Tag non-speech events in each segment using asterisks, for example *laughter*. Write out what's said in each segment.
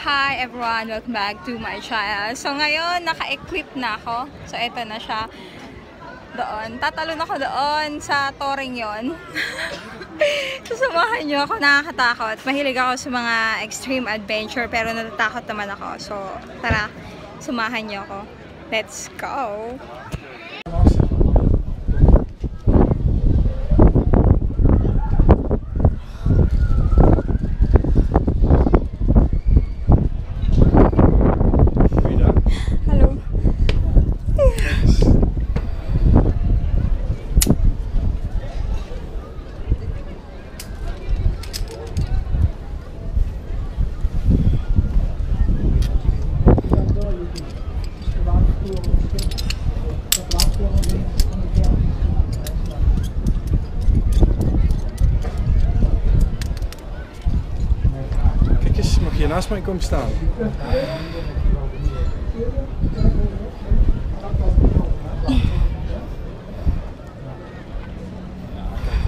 Hi everyone! Welcome back to my channel. So ngayon, naka-equip na ako. So eto na siya. Doon. Tatalon ako doon sa touring yon. Susamahan *laughs* niyo ako. Nakakatakot. Mahilig ako sa mga extreme adventure pero natatakot naman ako. So tara, sumahan niyo ako. Let's go! Kijk eens, mag je naast mij komen staan?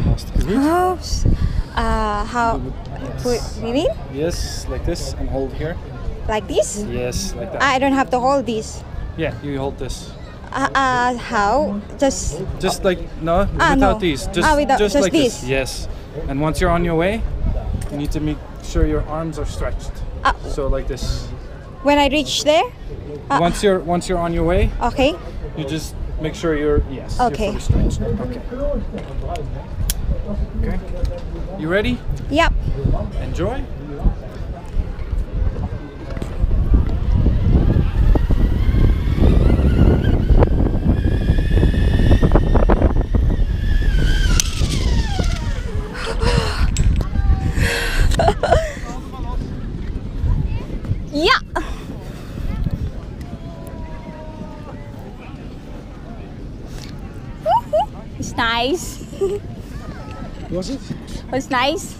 Hartstikke goed. Oops. Uh, how? Wait, really? Yes, like this and hold here. Like this? Yes, like that. I don't have to hold this. Yeah, you hold this. Uh, uh how? Just Just like no, Ah, without no. these. Just Ah, without- just just like this. this. Yes. And once you're on your way, you need to make sure your arms are stretched. Ah. So like this. when I reach there. Ah. Once you're once you're on your way, Okay. you just make sure you're yes, Okay. you're stretched. Okay. Okay. You ready? Yep. Enjoy. *laughs* Yeah. It's nice. *laughs* Was it? It's nice.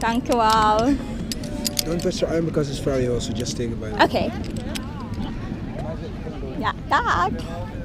Thank you all. Don't touch your arm because it's very hot, so just take it by the Okay. Ja, dag.